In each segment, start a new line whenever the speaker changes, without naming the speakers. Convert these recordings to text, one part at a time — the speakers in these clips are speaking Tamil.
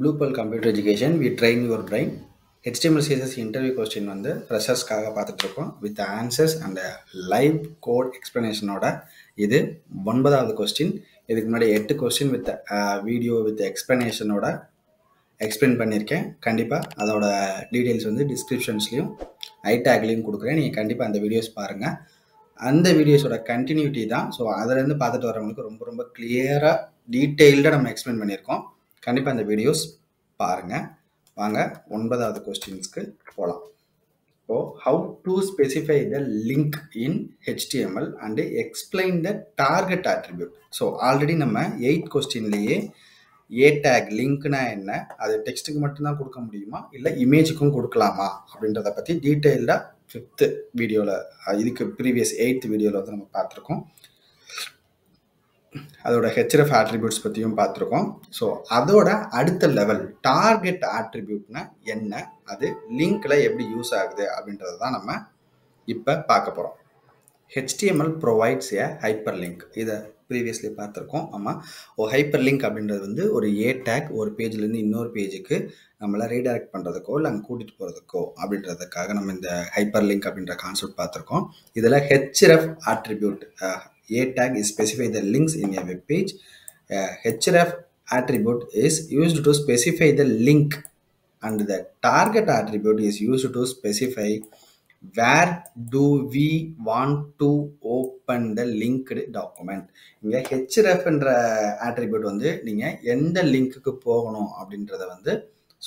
Blue bell computer education we train your brain HTML CSS interview question வந்து ஃப்ரெஷர்ஸ்க்காக பார்த்துட்ருக்கோம் with answers and live code எக்ஸ்ப்ளனேஷனோட இது ஒன்பதாவது கொஸ்டின் இதுக்கு முன்னாடி எட்டு கொஸ்டின் வித் வீடியோ வித் எக்ஸ்ப்ளனேஷனோட எக்ஸ்பிளைன் பண்ணியிருக்கேன். கண்டிப்பாக அதோட டீட்டெயில்ஸ் வந்து டிஸ்கிரிப்ஷன்ஸ்லையும் ஐடேக்லேயும் கொடுக்குறேன். நீங்கள் கண்டிப்பாக அந்த வீடியோஸ் பாருங்கள் அந்த வீடியோஸோட கண்டினியூட்டி தான். ஸோ அதுலேருந்து பார்த்துட்டு வரவங்களுக்கு ரொம்ப ரொம்ப கிளியராக டீட்டெயில்டாக நம்ம எக்ஸ்பிளைன் பண்ணியிருக்கோம். கண்டிப்பாக அந்த வீடியோஸ் பாருங்கள் வாங்க ஒன்பதாவது கொஸ்டின்ஸ்க்கு போகலாம் இப்போ how to specify the link in HTML and explain the target attribute so already நம்ம எயிட் கொஸ்டின்லேயே ஏ டேக் லிங்க்னா என்ன? அது டெக்ஸ்ட்டுக்கு மட்டும்தான் கொடுக்க முடியுமா? இல்லை இமேஜுக்கும் கொடுக்கலாமா? அப்படின்றத பற்றி டீட்டெயில்டாக ஃபிஃப்த்து வீடியோவில் இதுக்கு ப்ரீவியஸ் எயித்து வீடியோவில் வந்து நம்ம பார்த்துருக்கோம். அதோட ஹெச்எஃப் ஆட்ரிபியூட்ஸ் பற்றியும் பார்த்துருக்கோம். ஸோ அதோட அடுத்த லெவல் டார்கெட் ஆட்ரிபியூட்னா என்ன? அது லிங்க்ல எப்படி யூஸ் ஆகுது அப்படின்றத தான் நம்ம இப்போ பார்க்க போகிறோம் HTML provides a hyper link இதை ப்ரீவியஸ்லி பார்த்துருக்கோம். ஆமாம் ஓ ஹைப்பர் லிங்க் அப்படின்றது வந்து ஒரு ஏ டேக் ஒரு பேஜ்லேருந்து இன்னொரு பேஜுக்கு நம்மளை ரீடைரக்ட் பண்ணுறதுக்கோ இல்லை அங்கே கூட்டிகிட்டு போகிறதுக்கோ அப்படின்றதுக்காக நம்ம இந்த ஹைப்பர் லிங்க் அப்படின்ற கான்செப்ட் பார்த்துருக்கோம். இதில் HF attribute a tag specify the links in a web page. Uh, href attribute is used to specify the link and the target attribute is used to specify where do we want to open the linked document இங்கே ஹெச்எஃப்ன்ற attribute வந்து நீங்கள் எந்த லிங்க்குக்கு போகணும் அப்படின்றத வந்து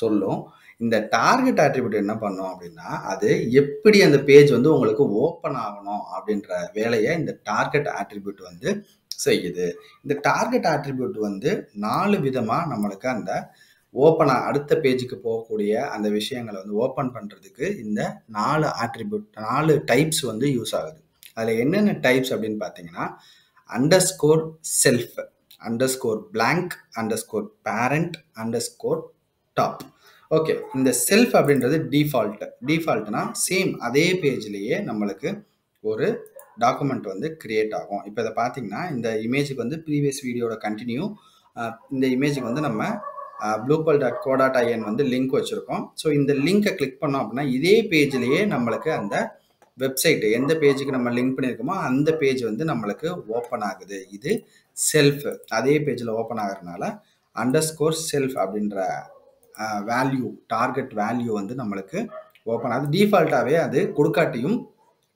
சொல்லும். இந்த டார்கெட் ஆட்ரிபியூட் என்ன பண்ணும் அப்படின்னா அது எப்படி அந்த பேஜ் வந்து உங்களுக்கு ஓப்பன் ஆகணும் அப்படின்ற வேலையை இந்த டார்கெட் ஆட்ரிபியூட் வந்து செய்யுது. இந்த டார்கெட் ஆட்ரிபியூட் வந்து நாலு விதமாக நம்மளுக்கு அந்த ஓப்பனாக அடுத்த பேஜுக்கு போகக்கூடிய அந்த விஷயங்களை வந்து ஓப்பன் பண்ணுறதுக்கு இந்த நாலு ஆட்ரிபியூட் நாலு டைப்ஸ் வந்து யூஸ் ஆகுது. அதில் என்னென்ன டைப்ஸ் அப்படின்னு பார்த்தீங்கன்னா underscore self underscore blank underscore parent underscore top okay இந்த செல்ஃப் அப்படின்றது டிஃபால்ட் டிஃபால்ட்னா சேம் அதே பேஜ்லேயே நம்மளுக்கு ஒரு டாக்குமெண்ட் வந்து கிரியேட் ஆகும். இப்போ இதை பார்த்தீங்கன்னா இந்த இமேஜுக்கு வந்து ப்ரீவியஸ் வீடியோட கண்டினியூ இந்த இமேஜுக்கு வந்து நம்ம bluebell dot co dot IN வந்து லிங்க் வச்சுருக்கோம். ஸோ இந்த லிங்கை கிளிக் பண்ணோம் அப்படின்னா இதே பேஜ்லேயே நம்மளுக்கு அந்த வெப்சைட்டு எந்த பேஜுக்கு நம்ம லிங்க் பண்ணியிருக்கோமோ அந்த பேஜ் வந்து நம்மளுக்கு ஓப்பன் ஆகுது. இது செல்ஃப் அதே பேஜில் ஓப்பன் ஆகிறதுனால அண்டர் ஸ்கோர் செல்ஃப் அப்படின்ற வேல்யூ டார்கெட் வேல்யூ வந்து நம்மளுக்கு ஓப்பன் ஆகுது டிஃபால்ட்டாகவே அது கொடுக்காட்டியும்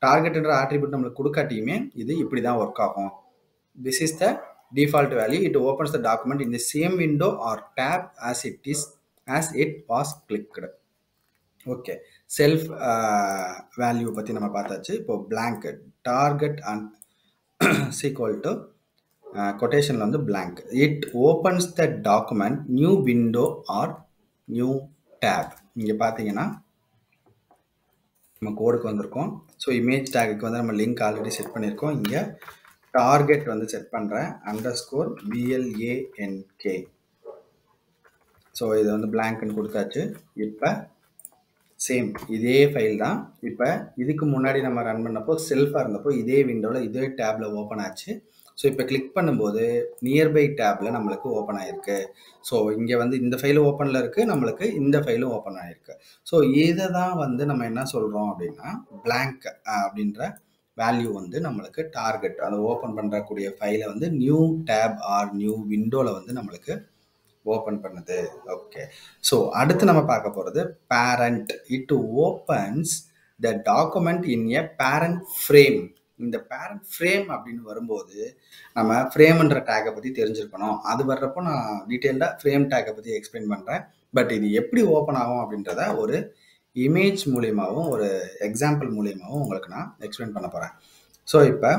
டார்கெட்ன்ற ஆட்ரிபியூட் நம்மளுக்கு கொடுக்காட்டியுமே இது இப்படி தான் ஒர்க் ஆகும் this is the default value it opens the document in the same window or tab as it is as it was clicked okay self value பற்றி நம்ம பார்த்தாச்சு. இப்போ blank target and equal to கொட்டேஷனில் வந்து blank it opens the document new window or new tab இங்கே பார்த்தீங்கன்னா நம்ம கோடுக்கு வந்திருக்கோம். ஸோ இமேஜ் டேக்கு வந்து நம்ம லிங்க் ஆல்ரெடி செட் பண்ணியிருக்கோம் இங்கே டார்கெட் வந்து செட் பண்ணுறேன் அண்டர் ஸ்கோர் பிஎல்ஏஎன்கே ஸோ இது வந்து பிளாங்க்னு கொடுத்தாச்சு. இப்போ சேம் இதே ஃபைல் தான். இப்போ இதுக்கு முன்னாடி நம்ம ரன் பண்ணப்போ செல்ஃபாக இருந்தப்போ இதே விண்டோவில் இதே டேப்பில் ஓப்பன் ஆச்சு. ஸோ இப்போ கிளிக் பண்ணும்போது நியர்பை டேப்பில் நம்மளுக்கு ஓப்பன் ஆகிருக்கு ஸோ இங்கே வந்து இந்த ஃபைலும் ஓப்பனில் இருக்குது நம்மளுக்கு இந்த ஃபைலும் ஓப்பன் ஆகிருக்கு ஸோ இதை தான் வந்து நம்ம என்ன சொல்கிறோம் அப்படின்னா பிளாங்க் அப்படின்ற வேல்யூ வந்து நம்மளுக்கு டார்கெட் அதை ஓப்பன் பண்ணுறக்கூடிய ஃபைலை வந்து நியூ டேப் ஆர் நியூ விண்டோவில் வந்து நம்மளுக்கு ஓப்பன் பண்ணுது. ஓகே ஸோ அடுத்து நம்ம பார்க்க போகிறது parent it opens the document in a parent frame இந்த பேரண்ட் ஃப்ரேம் அப்படின்னு வரும்போது நம்ம ஃப்ரேம்ன்ற டேக்கை பற்றி தெரிஞ்சிருக்கணும். அது வர்றப்போ நான் டீட்டெயில்டாக ஃப்ரேம் டேக்கை பற்றி எக்ஸ்பிளைன் பண்ணுறேன் பட் இது எப்படி ஓப்பன் ஆகும் அப்படின்றத ஒரு இமேஜ் மூலியமாகவும் ஒரு எக்ஸாம்பிள் மூலியமாகவும் உங்களுக்கு நான் எக்ஸ்பிளைன் பண்ண போகிறேன் ஸோ இப்போ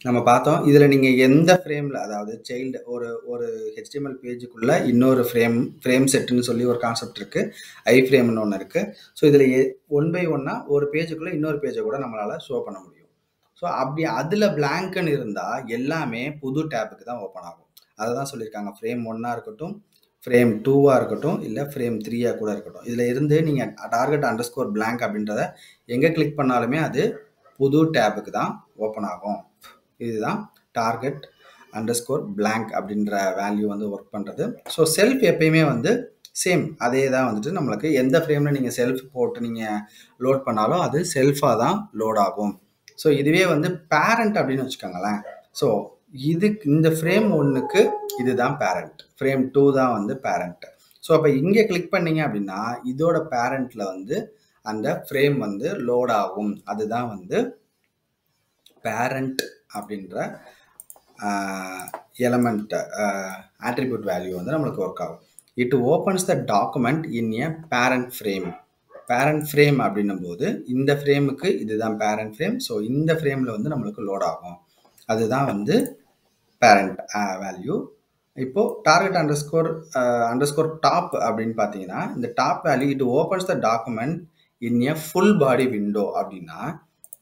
நம்ம பார்த்தோம் இதில் நீங்கள் எந்த ஃப்ரேமில் அதாவது சைல்டு ஒரு ஒரு ஹெச்டிஎம்எல் பேஜுக்குள்ளே இன்னொரு ஃப்ரேம் ஃப்ரேம் செட்டுன்னு சொல்லி ஒரு கான்செப்ட் இருக்குது ஐ ஃப்ரேம்னு ஒன்று இருக்குது ஸோ இதில் ஒன் பை ஒன்னாக ஒரு பேஜுக்குள்ளே இன்னொரு பேஜை கூட நம்மளால் ஷோ பண்ண முடியும். ஸோ அப்படி அதில் பிளாங்க்னு இருந்தால் எல்லாமே புது டேப்புக்கு தான் ஓப்பன் ஆகும். அதை தான் சொல்லியிருக்காங்க ஃப்ரேம் ஒன்னாக இருக்கட்டும் ஃப்ரேம் டூவாக இருக்கட்டும் இல்லை ஃப்ரேம் த்ரீயாக கூட இருக்கட்டும். இதில் இருந்து நீங்கள் டார்கெட் அண்டர் ஸ்கோர் பிளாங்க் அப்படின்றத எங்கே கிளிக் பண்ணாலுமே அது புது டேபுக்கு தான் ஓப்பன் ஆகும். இதுதான் டார்கெட் அண்டர் ஸ்கோர் பிளாங்க் அப்படின்ற வேல்யூ வந்து ஒர்க் பண்ணுறது ஸோ செல்ஃப் எப்பயுமே வந்து சேம் அதே தான் வந்துட்டு நம்மளுக்கு எந்த ஃப்ரேமில் நீங்கள் செல்ஃப் போட்டு நீங்கள் லோட் பண்ணாலும் அது செல்ஃபாக தான் லோட் ஆகும். ஸோ இதுவே வந்து பேரண்ட் அப்படின்னு வச்சுக்கோங்களேன். ஸோ இதுக்கு இந்த ஃப்ரேம் ஒன்றுக்கு இதுதான் பேரண்ட் ஃப்ரேம் டூ தான் வந்து பேரண்ட் ஸோ அப்போ இங்கே கிளிக் பண்ணீங்க அப்படின்னா இதோட பேரண்ட்டில் வந்து அந்த ஃப்ரேம் வந்து லோட் ஆகும். அதுதான் வந்து பேரண்ட் அப்படின்ற எலமெண்ட் ஆட்ரிபியூட் வேல்யூ வந்து நம்மளுக்கு ஒர்க் ஆகும். It opens the document in a parent frame parent frame அப்படின்னும் போது இந்த ஃப்ரேமுக்கு இதுதான் பேரண்ட் ஃப்ரேம் ஸோ இந்த ஃப்ரேமில் வந்து நம்மளுக்கு லோட் ஆகும். அதுதான் வந்து பேரண்ட் வேல்யூ இப்போது target underscore underscore top அப்படின்னு பார்த்தீங்கன்னா இந்த top value it opens the document in a full body window அப்படின்னா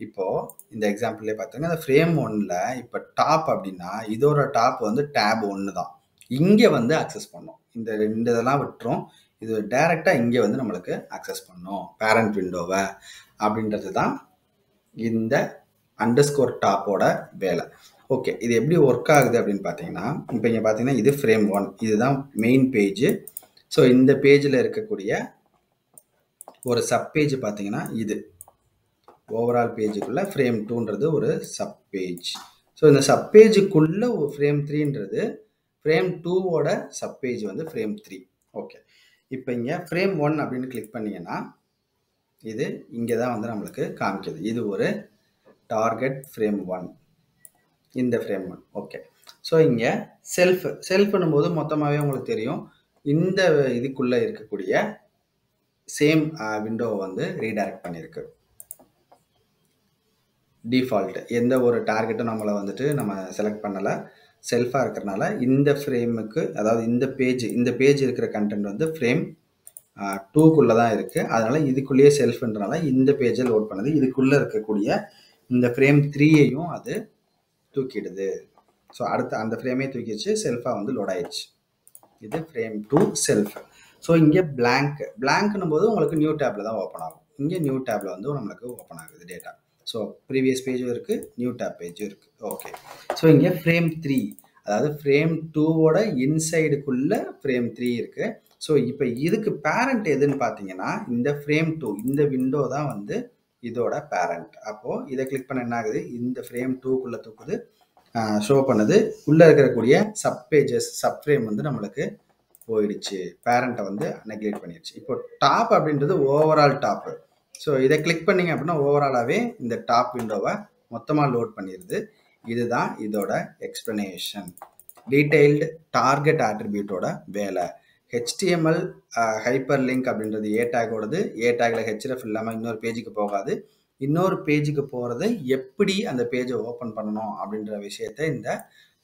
இப்போது இந்த எக்ஸாம்பிளே பார்த்தீங்கன்னா இந்த ஃப்ரேம் ஒன்னில் இப்போ டாப் அப்படின்னா இதோட டாப் வந்து டேப் ஒன்று தான் இங்கே வந்து அக்சஸ் பண்ணும். இந்த ரெண்டு இதெல்லாம் விட்டுரும். இது டைரெக்டாக இங்கே வந்து நம்மளுக்கு அக்சஸ் பண்ணும். பேரண்ட் விண்டோவை அப்படின்றது தான் இந்த அண்டர்ஸ்கோர் டாப்போட வேலை. ஓகே இது எப்படி ஒர்க் ஆகுது அப்படின்னு பார்த்தீங்கன்னா இப்போ இங்கே பார்த்தீங்கன்னா இது ஃப்ரேம் ஒன் இதுதான் மெயின் பேஜ் ஸோ இந்த பேஜில் இருக்கக்கூடிய ஒரு சப் பேஜ் பார்த்தீங்கன்னா இது. ஓவரால் பேஜுக்குள்ளே ஃப்ரேம் டூன்றது ஒரு சப் பேஜ் ஸோ இந்த சப் பேஜுக்குள்ளே ஒரு ஃப்ரேம் த்ரீன்றது ஃப்ரேம் டூவோட சப் பேஜ் வந்து ஃப்ரேம் த்ரீ ஓகே இப்போ இங்கே ஃப்ரேம் ஒன் அப்படின்னு கிளிக் பண்ணிங்கன்னா இது இங்கே தான் வந்து நம்மளுக்கு காமிக்குது. இது ஒரு டார்கெட் ஃப்ரேம் ஒன் இந்த ஃப்ரேம் ஒன் ஓகே ஸோ இங்கே செல்ஃப் செல்ஃப்னும் போது மொத்தமாகவே உங்களுக்கு தெரியும். இந்த இதுக்குள்ளே இருக்கக்கூடிய சேம் விண்டோவை வந்து ரீடைரக்ட் பண்ணியிருக்கு. டிஃபால்ட் எந்த ஒரு டார்கெட்டும் நம்மளை வந்துட்டு நம்ம செலக்ட் பண்ணலை. செல்ஃபாக இருக்கிறனால இந்த ஃப்ரேமுக்கு அதாவது இந்த பேஜ் இந்த பேஜ் இருக்கிற கண்டென்ட் வந்து ஃப்ரேம் டூக்குள்ளே தான் இருக்குது அதனால் இதுக்குள்ளேயே செல்ஃப்ன்றனால இந்த பேஜை லோட் பண்ணுது. இதுக்குள்ளே இருக்கக்கூடிய இந்த ஃப்ரேம் த்ரீயையும் அது தூக்கிடுது. ஸோ அடுத்த அந்த ஃப்ரேமே தூக்கிடுச்சு செல்ஃபாக வந்து லோட் ஆயிடுச்சு. இது ஃப்ரேம் டூ செல்ஃப் ஸோ இங்கே பிளாங்க் பிளாங்க்னும் போது உங்களுக்கு நியூ டேப்பில் தான் ஓப்பன் ஆகும். இங்கே நியூ டேப்பில் வந்து நம்மளுக்கு ஓப்பன் ஆகுது டேட்டா ஸோ ப்ரீவியஸ் பேஜும் இருக்குது நியூ டேப் பேஜும் இருக்குது ஓகே ஸோ இங்கே ஃப்ரேம் த்ரீ அதாவது ஃப்ரேம் டூவோட இன்சைடுக்குள்ளே ஃப்ரேம் த்ரீ இருக்குது ஸோ இப்போ இதுக்கு பேரண்ட் எதுன்னு பார்த்தீங்கன்னா இந்த ஃப்ரேம் டூ இந்த விண்டோ தான் வந்து இதோட பேரண்ட் அப்போது இதை கிளிக் பண்ண என்ன ஆகுது? இந்த ஃப்ரேம் டூக்குள்ளே தூக்குது. ஷோ பண்ணுது. உள்ளே இருக்கக்கூடிய சப் பேஜஸ் சப் ஃப்ரேம் வந்து நம்மளுக்கு போயிடுச்சு. பேரண்ட்டை வந்து நெக்லெக்ட் பண்ணிடுச்சு. இப்போ டாப் அப்படின்றது ஓவரால் டாப்பு ஸோ இதை கிளிக் பண்ணிங்க அப்படின்னா ஓவராலாகவே இந்த டாப் விண்டோவை மொத்தமாக லோட் பண்ணிடுது இதுதான் இதோட எக்ஸ்ப்ளனேஷன் டீட்டெயில்டு டார்கெட் ஆட்ரிபியூட்டோட வேலை. ஹெச்டிஎம்எல் ஹைப்பர் லிங்க் அப்படின்றது ஏ டேக்கோடது ஏ டேக்கில் ஹெச்ரஃப் இல்லாமல் இன்னொரு பேஜுக்கு போகாது. இன்னொரு பேஜுக்கு போகிறது எப்படி அந்த பேஜை ஓப்பன் பண்ணணும் அப்படின்ற விஷயத்த இந்த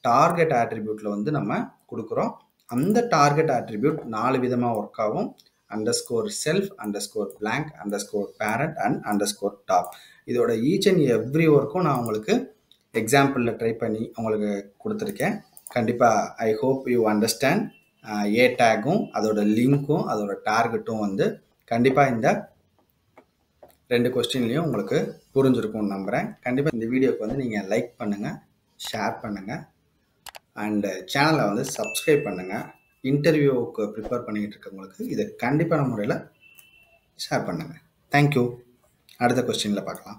டார்கெட் ஆட்ரிபியூட்டில் வந்து நம்ம கொடுக்குறோம். அந்த டார்கெட் ஆட்ரிபியூட் நாலு விதமாக ஒர்க் ஆகும். Underscore self underscore blank underscore parent and underscore top இதோட ஈச் அண்ட் எவ்ரி ஒர்க்கும் நான் உங்களுக்கு எக்ஸாம்பிளில் ட்ரை பண்ணி உங்களுக்கு கொடுத்துருக்கேன். கண்டிப்பாக I hope you understand a டேக்கும் அதோட லிங்க்கும் அதோட டார்கெட்டும் வந்து கண்டிப்பாக இந்த ரெண்டு கொஸ்டின்லேயும் உங்களுக்கு புரிஞ்சிருக்கும்னு நம்புகிறேன் கண்டிப்பாக இந்த வீடியோக்கு வந்து நீங்கள் லைக் பண்ணுங்கள் ஷேர் பண்ணுங்கள் அண்டு சேனலை வந்து சப்ஸ்கிரைப் பண்ணுங்கள் இன்டர்வியூவுக்கு ப்ரிப்பேர் பண்ணிக்கிட்டு இருக்கவங்களுக்கு இதை கண்டிப்பான முறையில் ஷேர் பண்ணுங்கள் தேங்க்யூ அடுத்த கொஸ்டினில் பார்க்கலாம்.